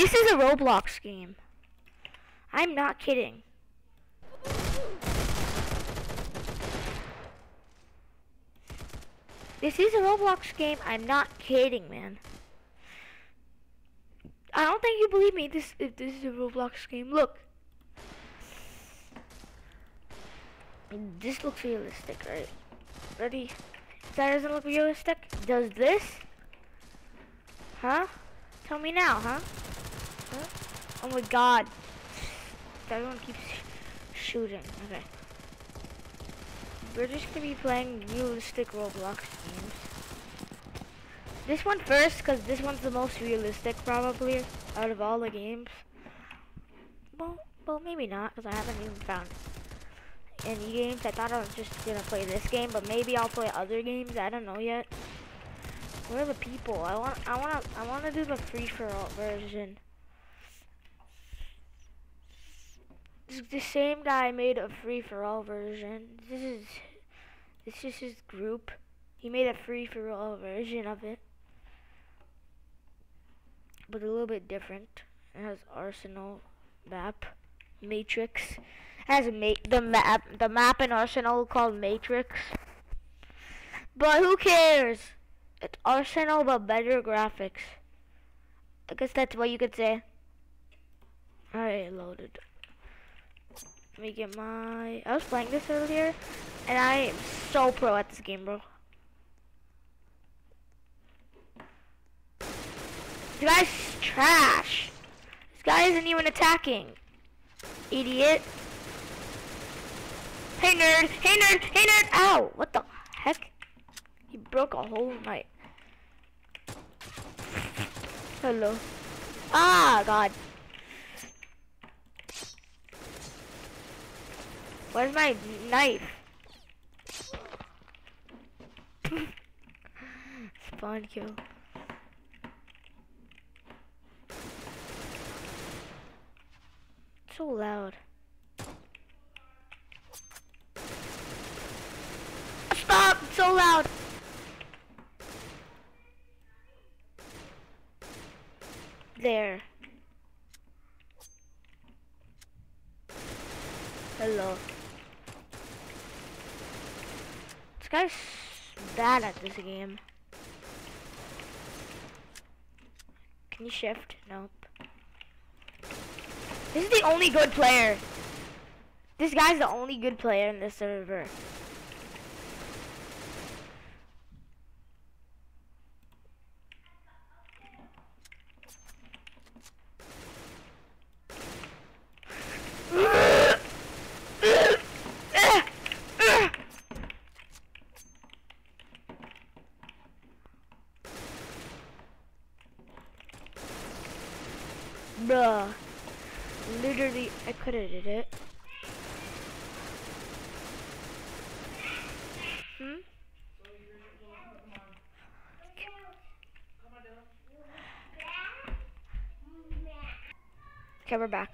This is a Roblox game. I'm not kidding. This is a Roblox game. I'm not kidding, man. I don't think you believe me. This if this is a Roblox game. Look. This looks realistic, right? Ready? That doesn't look realistic. Does this? Huh? Tell me now, huh? Oh my god. Everyone keeps shooting. Okay. We're just gonna be playing realistic Roblox games. This one first, because this one's the most realistic probably out of all the games. Well, well maybe not, because I haven't even found any games. I thought I was just gonna play this game, but maybe I'll play other games. I don't know yet. Where are the people? I want, I want I want to do the free for all version. The same guy made a free for all version. This is this is his group. He made a free for all version of it. But a little bit different. It has Arsenal map, Matrix. It has ma the map the map in Arsenal called Matrix. But who cares? It's Arsenal but better graphics. I guess that's what you could say. Alright, loaded. Let me get my... I was playing this earlier, and I am so pro at this game, bro. This guy's trash. This guy isn't even attacking. Idiot. Hey, nerd. Hey, nerd. Hey, nerd. Ow. What the heck? He broke a whole my... Hello. Ah, God. Where's my knife? Spawn kill. so loud. Stop! So loud! There. Hello. This guy's bad at this game. Can you shift? Nope. This is the only good player. This guy's the only good player in this server. Bruh. Literally, I could have did it. Hmm? Okay, we're back.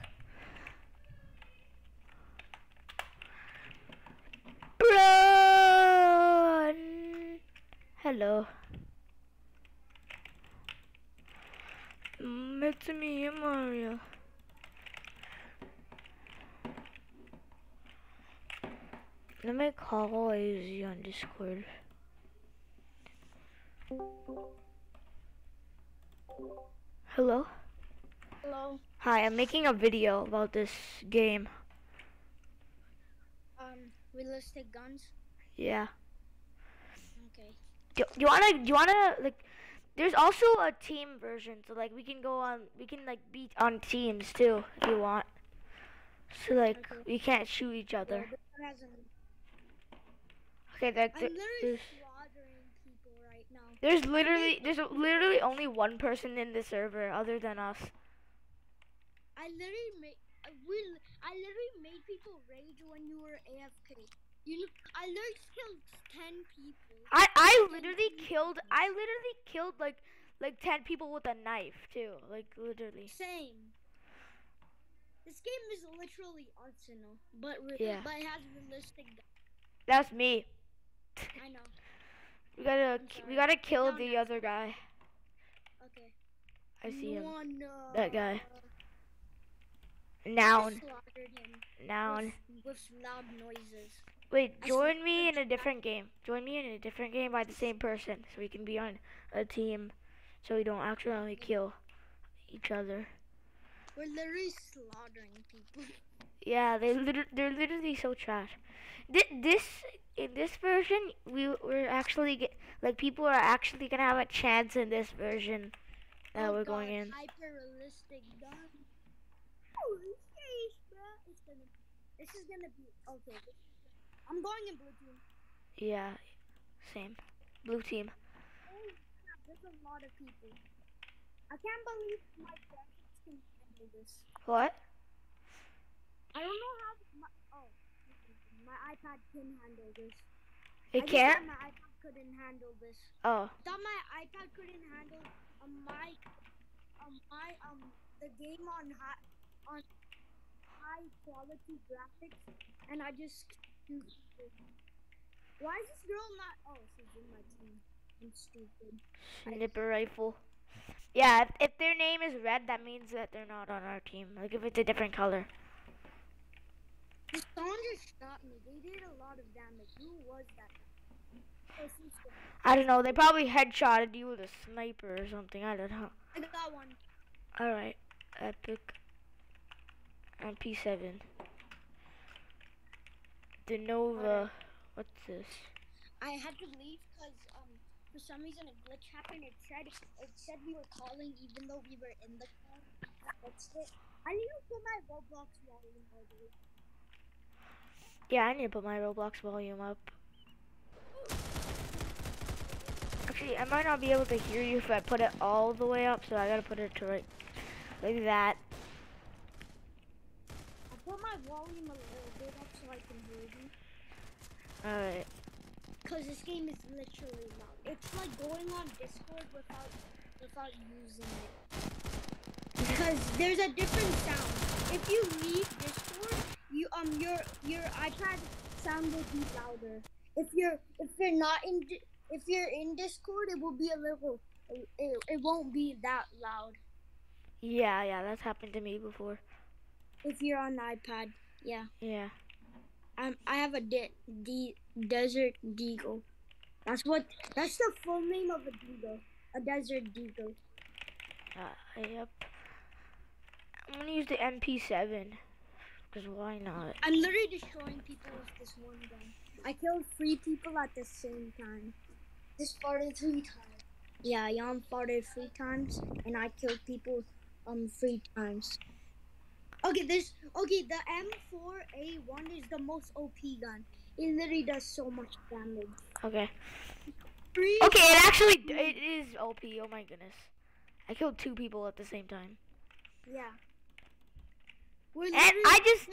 Run! Hello. It's me, Mario. Let me call AZ on Discord. Hello? Hello. Hi, I'm making a video about this game. Um, realistic guns? Yeah. Okay. Do, do you wanna, do you wanna, like, there's also a team version, so like we can go on, we can like be on teams too if you want. So like okay. we can't shoot each other. Okay, there, there, there's right There's literally there's literally only one person in the server other than us. I literally made we I literally made people rage when you were AFK. You know, I literally killed ten people. I I literally killed. I literally killed like like ten people with a knife too. Like literally. Same. This game is literally Arsenal, but yeah. but it has realistic. That's me. I know. we gotta we gotta kill no, the no. other guy. Okay. I see him. No, no. That guy. Noun. Him Noun. with, with loud noises. Wait, join me in a different game. Join me in a different game by the same person, so we can be on a team, so we don't accidentally kill each other. We're literally slaughtering people. Yeah, they liter- they're literally so trash. Thi- This in this version, we we're actually get like people are actually gonna have a chance in this version that Oh we're God, going in. Hyper realistic gun. Oh, sheesh, bro. It's gonna. This is gonna be okay. I'm going in blue team. Yeah, same. Blue team. Oh, there's a lot of people. I can't believe my graphics can handle this. What? I don't know how my oh my iPad can handle this. It I can't. thought my iPad couldn't handle this. Oh, I Thought my iPad couldn't handle um, my um my um the game on high on high quality graphics, and I just why is this girl not? Oh, she's in my team. I'm stupid. sniper rifle. Yeah, if, if their name is red, that means that they're not on our team. Like if it's a different color. Someone just shot me. They did a lot of damage. Who was that? I don't know. They probably headshotted you with a sniper or something. I don't know. I got one. All right, epic. MP7. The Nova. What's this? I had to leave because um for some reason a glitch happened. It said it said we were calling even though we were in the call. That's it. I need to put my Roblox volume way. Yeah, I need to put my Roblox volume up. Actually, I might not be able to hear you if I put it all the way up, so I gotta put it to right, like that. I put my volume a little bit up so I can hear you. Alright. Cause this game is literally loud. It's like going on Discord without without using it. Because there's a different sound. If you leave Discord, you um your your iPad sound will be louder. If you're if you're not in if you're in Discord, it will be a little. It, it, it won't be that loud Yeah, yeah, that's happened to me before. if you're on iPad. Yeah. Yeah. Um, I have a de- de- desert deagle. That's what. That's the full name of a deagle. A desert deagle. Uh, yep. I'm gonna use the MP7. Cause why not? I'm literally destroying people with this one gun. I killed three people at the same time. This farted three times. Yeah, Yam farted three times, and I killed people um three times. Okay, this okay. The M4A1 is the most OP gun. It literally does so much damage. Okay. Three. Okay, it actually it is OP. Oh my goodness. I killed two people at the same time. Yeah. We're And I just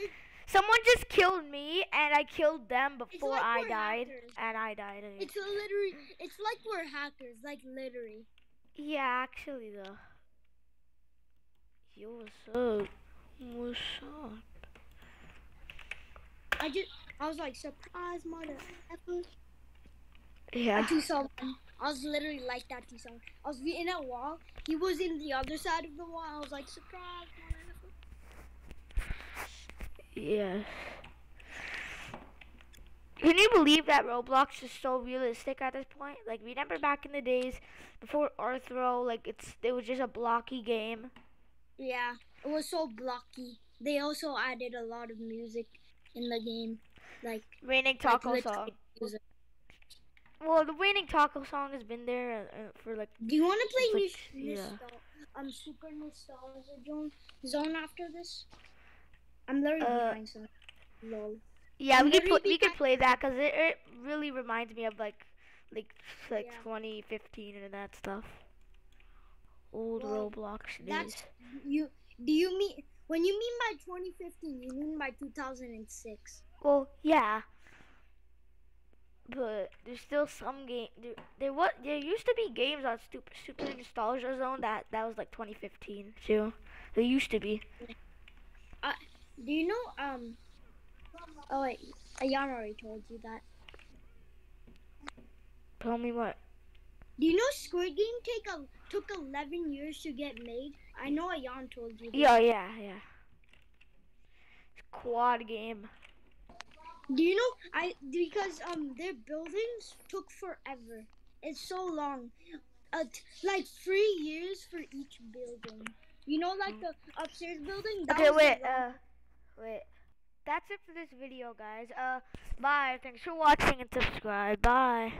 someone just killed me and I killed them before like I died hackers. and I died. again. It's literally. It's like we're hackers. Like literally. Yeah, actually though. Yo, what's up? What's up? I just. I was like surprise, mother. Yeah. I Yeah. to someone. I was literally like that to someone. I was in a wall. He was in the other side of the wall. I was like, surprise, mother. Yeah. Can you believe that Roblox is so realistic at this point? Like, remember back in the days before Rthro, like it's it was just a blocky game. Yeah, it was so blocky. They also added a lot of music in the game, like Raining Taco lip song. music. Well, the Raining Taco song has been there uh, uh, for like. Do you want to play Like, Nis- yeah. Um Super Nostalgia Zone zone after this? I'm literally Uh, behind some. Lol. Yeah, I'm we could pl- we could play that because it, it really reminds me of like like like Yeah. 2015 and that stuff. Old Well, Roblox days. That's you. Do you mean when you mean by 2015? You mean by 2006? Well, yeah. But there's still some game. There, there what there used to be games on Super Super Nostalgia Zone that that was like 2015 too. There used to be. Do you know um? Oh wait, Ayan already told you that. Tell me what. Do you know Squid Game take a took 11 years to get made? I know Ayan told you. that. Yeah, yeah, yeah. It's a quad game. Do you know I because um their buildings took forever. It's so long. Uh, like three years for each building. You know, like the upstairs building. Okay, wait, uh, wait. That's it for this video, guys. Uh, bye. Thanks for watching and subscribe. Bye.